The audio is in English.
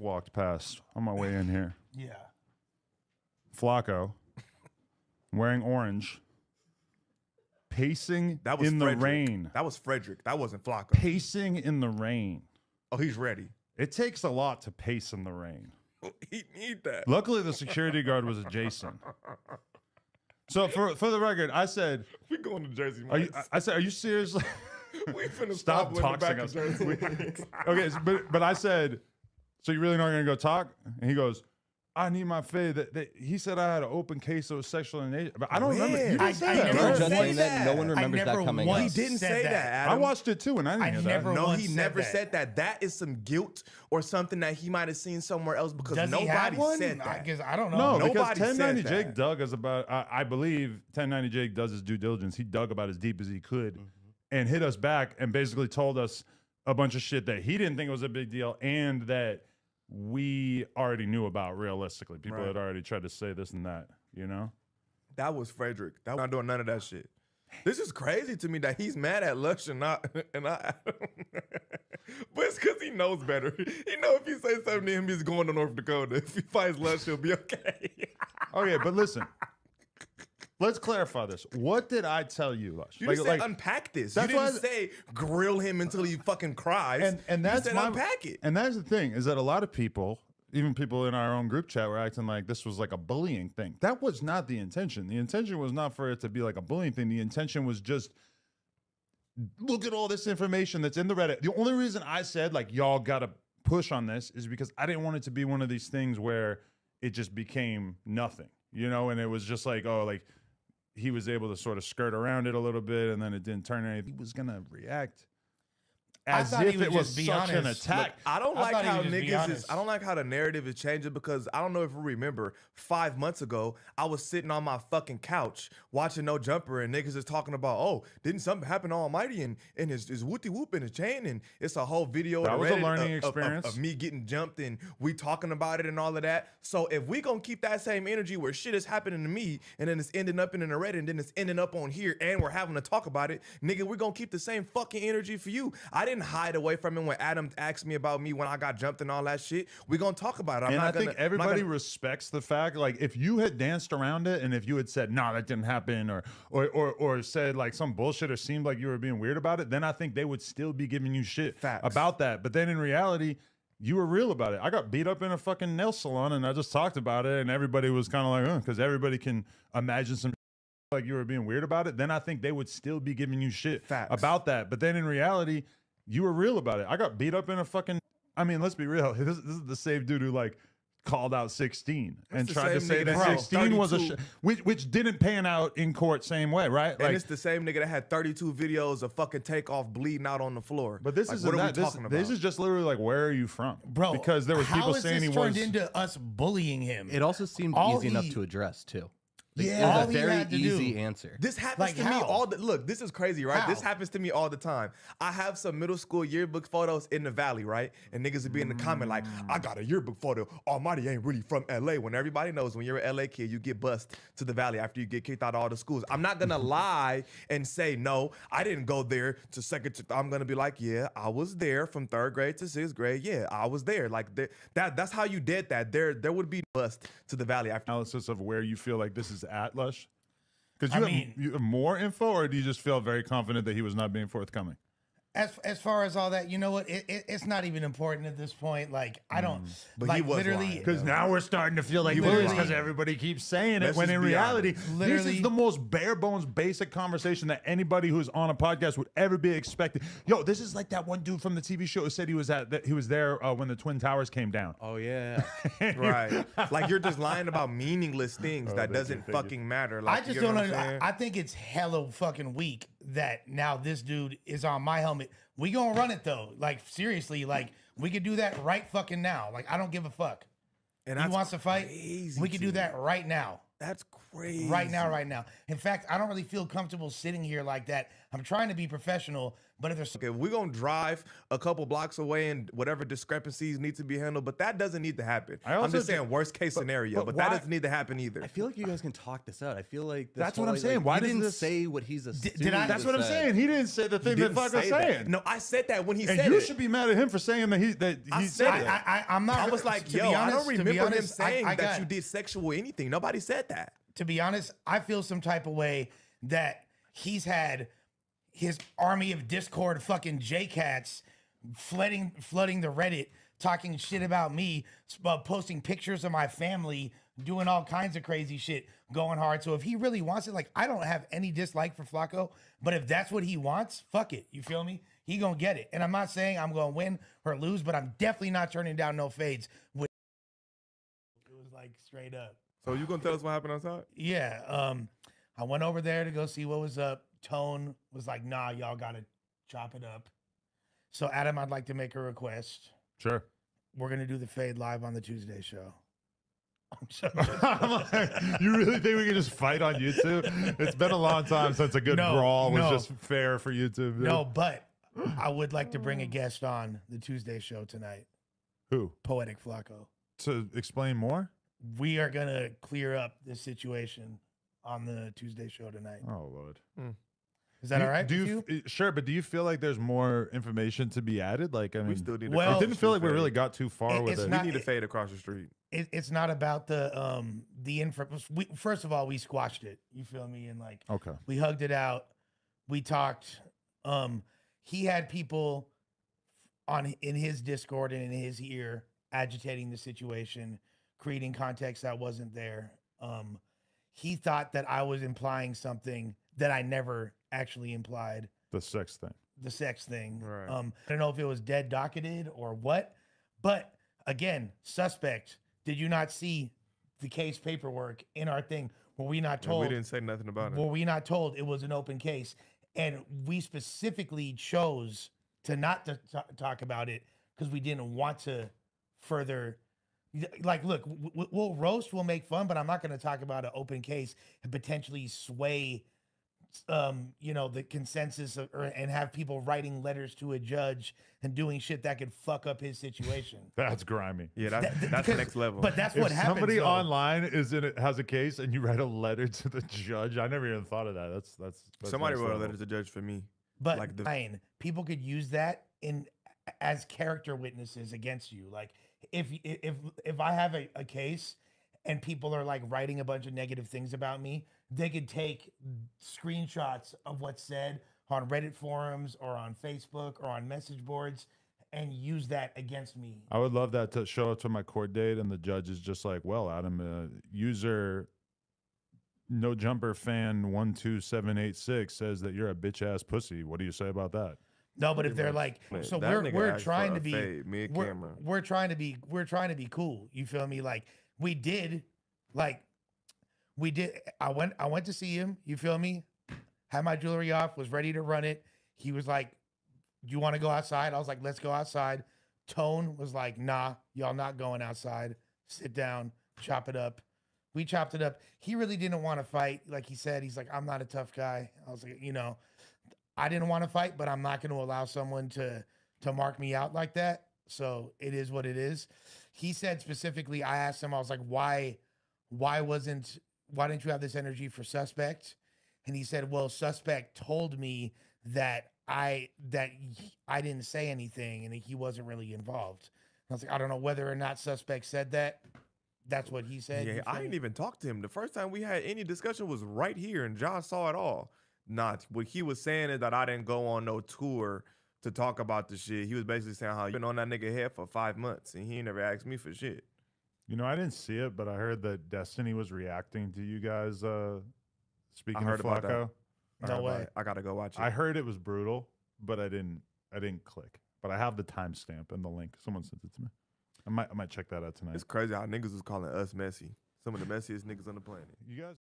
walked past on my way in here. Yeah. Flakko, wearing orange, pacing That was in the rain. That was Frederick. That wasn't Flocka. Pacing in the rain. Oh, he's ready. It takes a lot to pace in the rain. He need that. Luckily, the security guard was adjacent. So for for the record, I said, We going to Jersey "Are you?" Mike's. I said, "Are you serious?" we finna Stop stop in the back toxing of. Jersey We- okay, so- but but I said, "So you really not gonna go talk?" And he goes, "I need my faith. That, that he said I had an open case of sexual in but I don't remember. You When? didn't I- say I that, never You were right? just say saying that. No one remembers that coming once He didn't say that. that. I watched it too, and I didn't I hear never that. No, he said never that. said that. That is some guilt or something that he might have seen somewhere else because Does he nobody one? said I that. guess I don't know. No, because Nobody said 1090 Jake that. dug us about. I, I believe 1090 Jake does his due diligence. He dug about as deep as he could, Mm-hmm. and hit us back and basically told us a bunch of shit that he didn't think was a big deal, and that we already knew about. Realistically, people Right. had already tried to say this and that. You know, That was Frederick. That was not doing none of that shit. This is crazy to me that he's mad at Lush and not and I. but it's because he knows better. He know if he say something to him, he's going to North Dakota. If he fights Lush, he'll be okay. Oh, okay, but listen. Let's clarify this. What did I tell you, Lush? You Like- like- unpack this. That's you didn't why- say grill him until he fucking cries. and and that's you said my, unpack it. And that's the thing is that a lot of people, even people in our own group chat, were acting like this was like a bullying thing. That was not the intention. The intention was not for it to be like a bullying thing. The intention was just look at all this information that's in the Reddit. The only reason I said like y'all got to push on this is because I didn't want it to be one of these things where it just became nothing, you know, and it was just like oh like he was able to sort of skirt around it a little bit and then it didn't turn anything. He was gonna react as if it was such an attack. Look, I don't I like how would just be niggas is. I don't like how the narrative is changing because I don't know if you remember five months ago I was sitting on my fucking couch watching No Jumper and niggas is talking about oh didn't something happen to Almighty and and his his whoopty whoop in his chain and it's a whole video. That was a learning of- of- of- experience. of me getting jumped and we talking about it and all of that. So if we gonna keep that same energy where shit is happening to me and then it's ending up in the Reddit and then it's ending up on here and we're having to talk about it, nigga, we're gonna keep the same fucking energy for you. I didn't hide away from it when Adam asked me about me when I got jumped and all that shit. we gonna talk about it. I'm and I think gonna, I'm everybody gonna- respects the fact, like if you had danced around it and if you had said, "No, that didn't happen," or or or or said like some bullshit or seemed like you were being weird about it, then I think they would still be giving you shit Facts. about that. But then in reality. You were real about it. I got beat up in a fucking nail salon, and I just talked about it, and everybody was kind of like, "Uh," because everybody can imagine some like you were being weird about it. Then I think they would still be giving you shit Facts. about that. But then in reality, you were real about it. I got beat up in a fucking. I mean, let's be real. This, this is the same dude who like called out 16 and the tried to same say nigga that that had 16 was a sh- 32 which which didn't pan out in court same way, right? and it's the same nigga that had 32 videos of fucking takeoff bleeding out on the floor. but this Like, is what are we. This, talking about? this is just literally like, where are you from, bro. Because there was how people has saying this he turned was. into us bullying him. It also seemed All easy enough he- to address too. Like, Yeah, it was all a he very had to easy do- answer. This happens Like to me all the look. This is crazy, right? This happens to me all the time. I have some middle school yearbook photos in the valley, right? And niggas would be in the comment like, "I got a yearbook photo. Almighty ain't really from LA." When everybody knows when you're an LA kid, you get bust to the valley after you get kicked out of all the schools. I'm not gonna lie and say no. I didn't go there to second. To, I'm gonna be like, yeah, I was there from third grade to sixth grade. Yeah, I was there. Like there- that. That's how you did that. There, there would be bust to the valley after. analysis of where you feel like this is at, Lush? Because I you, have- mean- you have more info, or do you just feel very confident that he was not being forthcoming? As as far as all that, you know what? It, it, it's not even important at this point. Like I don't. Mm. But like he was literally. lying. Because now we're starting to feel like You bullies because everybody keeps saying it. When in reality, this is the most bare bones, basic conversation that anybody who's on a podcast would ever be expected. Yo, this is like that one dude from the TV show who said he was at that he was there uh, when the Twin Towers came down. oh yeah. right. Like you're just lying about meaningless things that doesn't fucking matter. Like, I just you know don't. what I'm Under, saying? I, I think it's hella fucking weak that now this dude is on my helmet. We gonna run it though. Like seriously, like we could do that right fucking now. Like I don't give a fuck. and he wants to fight. We could do that right now. That's crazy. Right now, right now. In fact, I don't really feel comfortable sitting here like that. I'm trying to be professional, But if there's Okay, we're gonna drive a couple blocks away and whatever discrepancies need to be handled, but that doesn't need to happen. I I'm also just saying worst case but- scenario, but but, that doesn't need to happen either. I feel like you guys can talk this out. I feel like That's what I'm saying. Like, Why didn't this- say what he's assuming? I- That's what I'm saying. He didn't say the thing that Didn't Fuck was say that. saying. No, I said that when he and said you it. should be mad at him for saying that he that I he said said it. that. I, I, I'm not. I was like, to yo, be I don't remember him honest, I- saying I that you did sexual anything. Nobody said that. to be honest, I feel some type of way that he's had his army of Discord fucking J cats flooding flooding the Reddit, talking shit about me, uh, posting pictures of my family, doing all kinds of crazy shit, going hard. So if he really wants it, like I don't have any dislike for Flakko, but if that's what he wants, fuck it. You feel me? He gonna get it. And I'm not saying I'm gonna win or lose, but I'm definitely not turning down no fades. With it was like straight up. So you gonna tell us what happened outside? Yeah. Um, I went over there to go see what was up. Tone was like, nah, y'all gotta chop it up. So Adam, I'd like to make a request. Sure. We're gonna do the fade live on the Tuesday show. I'm like, you really think we can just fight on YouTube? It's been a long time since a good No, brawl was no. just fair for YouTube. no, but I would like to bring a guest on the Tuesday show tonight. Who? Poetik Flakko. To explain more? We are gonna clear up this situation on the Tuesday show tonight. Oh Lord. Is that Do- all right? Do you, you? f- sure, but do you feel like there's more information to be added? Like, I mean, we still need. well- to it didn't feel like we really got too far It- with it. not- we need to fade across the street. it, it's not about the um the info. We, first of all, we squashed it. You feel me? And like okay. we hugged it out. We talked. Um, he had people on in his Discord and in his ear agitating the situation, creating context that wasn't there. Um, he thought that I was implying something that I never actually implied The sex thing. the sex thing. Right. Um, I don't know if it was dead docketed or what, but again, suspect. Did you not see the case paperwork in our thing? Were we not And told? we didn't say nothing about it. Were it. we not told it was an open case? And we specifically chose to not to ta- talk about it because we didn't want to further. Like, look, w- w- we'll roast, we'll make fun, but I'm not going to talk about an open case and potentially sway, um, you know, the consensus of, or, and have people writing letters to a judge and doing shit that could fuck up his situation. That's grimy. Yeah, that's That- that's next level. But that's If what happens. somebody though. online is in it has a case and you write a letter to the judge, I never even thought of that. That's that's, that's somebody next wrote a letter to the judge for me. But like the- fine, people could use that in as character witnesses against you. Like if if if I have a, a case and people are like writing a bunch of negative things about me, they could take screenshots of what's said on Reddit forums or on Facebook or on message boards and use that against me. I would love that to show up to my court date and the judge is just like, well, Adam, uh, user no jumper fan one two seven eight six says that you're a bitch ass pussy. What do you say about that? No, but if they're like, Man, so we're we're trying to be we're, we're trying to be we're trying to be cool. You feel me? Like we did, like we did. I went I went to see him. You feel me? Had my jewelry off. Was ready to run it. He was like, Do "You want to go outside?" I was like, "Let's go outside." Tone was like, "Nah, y'all not going outside. Sit down, chop it up." We chopped it up. He really didn't want to fight. Like he said, he's like, I'm not a tough guy. I was like, you know, I didn't want to fight, but I'm not going to allow someone to to mark me out like that. So it is what it is. He said specifically, I asked him, I was like, why, why wasn't, why didn't you have this energy for suspect? And he said, well, suspect told me that I that I didn't say anything and he wasn't really involved. I was like, I don't know whether or not suspect said that. That's what he said. Yeah, I didn't even talk to him. The first time we had any discussion was right here, and Josh saw it all. Not what he was saying is that I didn't go on no tour to talk about the shit. He was basically saying how you been on that nigga head for five months, and he never asked me for shit. You know, I didn't see it, but I heard that Destiny was reacting to you guys uh speaking heard of about. Flakko. I No heard way. I gotta go watch it. I heard it was brutal, but I didn't I didn't click. But I have the timestamp and the link. Someone sent it to me. I might I might check that out tonight. it's crazy how niggas was calling us messy. Some of the messiest niggas on the planet. You guys